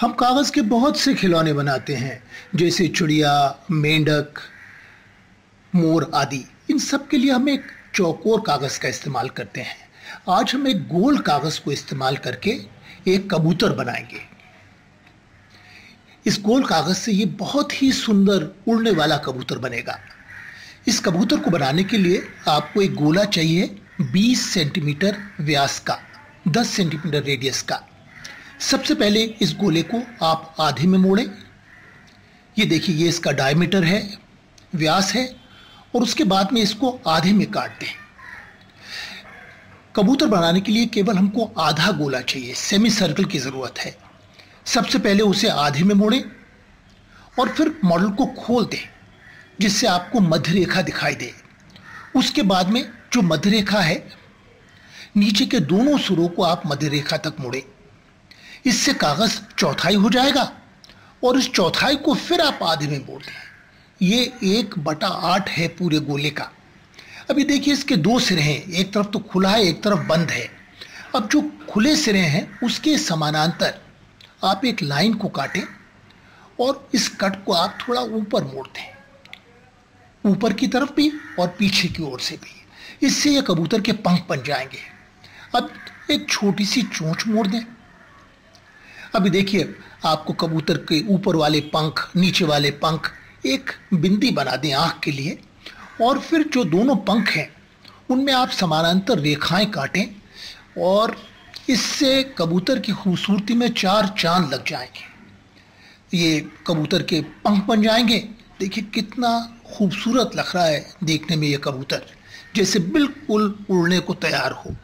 हम कागज़ के बहुत से खिलौने बनाते हैं, जैसे चिड़िया, मेंढक, मोर आदि। इन सब के लिए हम एक चौकोर कागज़ का इस्तेमाल करते हैं। आज हम एक गोल कागज़ को इस्तेमाल करके एक कबूतर बनाएँगे। इस गोल कागज़ से ये बहुत ही सुंदर उड़ने वाला कबूतर बनेगा। इस कबूतर को बनाने के लिए आपको एक गोला चाहिए 20 सेंटीमीटर व्यास का 10 सेंटीमीटर रेडियस का। सबसे पहले इस गोले को आप आधे में मोड़ें। ये देखिए, ये इसका डायमीटर है, व्यास है, और उसके बाद में इसको आधे में काट दें। कबूतर बनाने के लिए केवल हमको आधा गोला चाहिए सेमी सर्कल की ज़रूरत है। सबसे पहले उसे आधे में मोड़ें और फिर मॉडल को खोल दें, जिससे आपको मध्य रेखा दिखाई दे। उसके बाद में जो मध्य रेखा है, नीचे के दोनों सुरों को आप मध्य रेखा तक मोड़ें। इससे कागज़ चौथाई हो जाएगा। और इस चौथाई को फिर आप आधे में मोड़ दें ये एक बटा आठ है पूरे गोले का। अभी देखिए इसके दो सिरे हैं। एक तरफ़ तो खुला है, एक तरफ़ बंद है। अब जो खुले सिरे हैं, उसके समानांतर आप एक लाइन को काटें और इस कट को आप थोड़ा ऊपर मोड़ दें ऊपर की तरफ़ भी और पीछे की ओर से भी। इससे ये कबूतर के पंख बन जाएँगे। अब एक छोटी सी चोंच मोड़ दें। अभी देखिए, आपको कबूतर के ऊपर वाले पंख, नीचे वाले पंख एक बिंदी बना दें आँख के लिए। और फिर जो दोनों पंख हैं, उनमें आप समानांतर रेखाएँ काटें और इससे कबूतर की खूबसूरती में चार चाँद लग जाएँगे। ये कबूतर के पंख बन जाएँगे। देखिए कितना खूबसूरत लग रहा है देखने में ये कबूतर, जैसे बिल्कुल उड़ने को तैयार हो।